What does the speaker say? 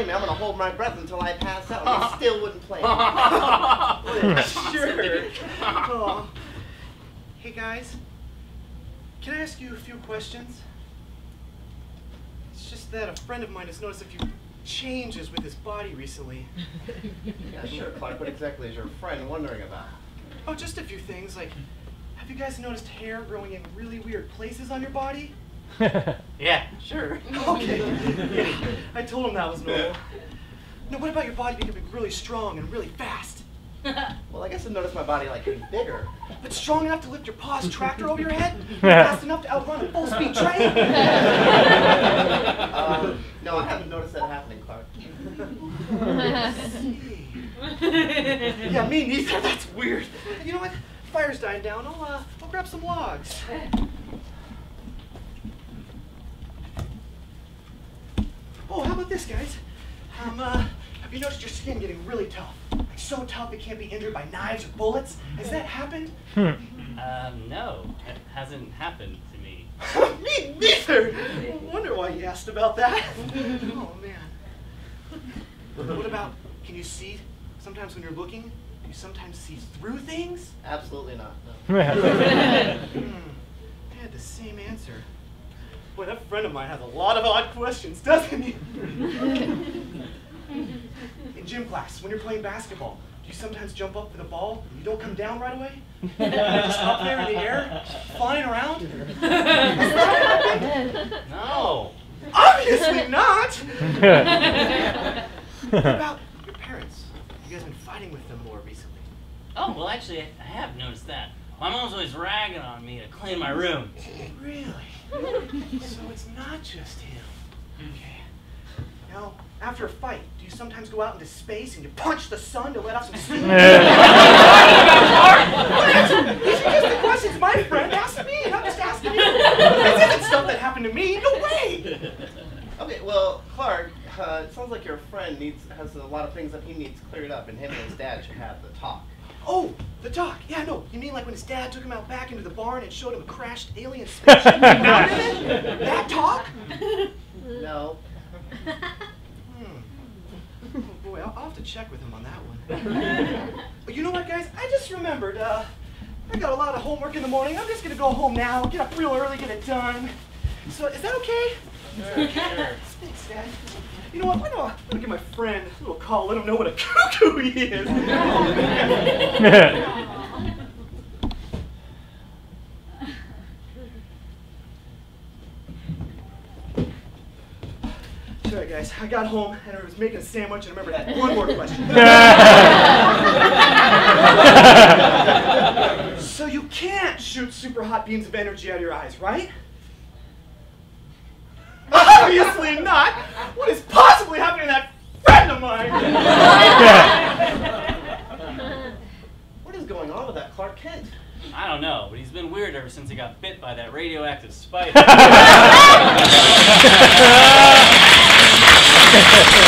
hold my breath until I pass out, and they still wouldn't play. sure. Aw. Oh. Hey guys, can I ask you a few questions? It's just that a friend of mine has noticed a few changes with his body recently. yeah, sure, Clark. What exactly is your friend wondering about? Oh, just a few things. Like, have you guys noticed hair growing in really weird places on your body? yeah, sure. Okay. Yeah, I told him that was normal. Now, what about your body becoming really strong and really fast? well, I guess I noticed my body like getting bigger. But strong enough to lift your paw's tractor over your head? fast enough to outrun a full speed train? um, no, I haven't noticed that happening, Clark. yeah, me neither. That's weird. You know what? Fire's dying down. I'll, uh, I'll grab some logs. Oh, how about this, guys? Um, uh, have you noticed your skin getting really tough? Like so tough it can't be injured by knives or bullets? Has that happened? um, no, it hasn't happened to me. me neither! I wonder why you asked about that. oh, man. What about, can you see sometimes when you're looking, do you sometimes see through things? Absolutely not, no. hmm. I had the same answer. Boy, that friend of mine has a lot of odd questions, doesn't he? In gym class, when you're playing basketball, do you sometimes jump up for the ball and you don't come down right away? You're just up there in the air, flying around? no. Obviously not! what about your parents? Have you guys been fighting with them more recently? Oh, well, actually, I have noticed that. My mom's always ragging on me to clean my room. Really? so it's not just him. Okay. Now, after a fight, do you sometimes go out into space and you punch the sun to let off some steam? These are just the questions my friend asked me. I'm just asking you. This isn't stuff that happened to me. No way. Okay, well, Clark, uh, it sounds like your friend needs has a lot of things that he needs cleared up, and him and his dad should have the talk. Oh, the talk. Yeah, no. You mean like when his dad took him out back into the barn and showed him a crashed alien spaceship? that talk? No. Hmm. Oh boy, I'll, I'll, have to check with him on that one. but you know what, guys? I just remembered. Uh, I got a lot of homework in the morning. I'm just gonna go home now, get up real early, get it done. So, is that okay? Sure, sure. Thanks, Dad. You know what? Why don't I, I'm gonna give my friend a little call, let him know what a cuckoo he is. Sorry, guys. I got home and I was making a sandwich and I remembered I had one more question. so you can't shoot super hot beams of energy out of your eyes, right? Obviously not is possibly happening to that friend of mine? what is going on with that Clark Kent? I don't know, but he's been weird ever since he got bit by that radioactive spider.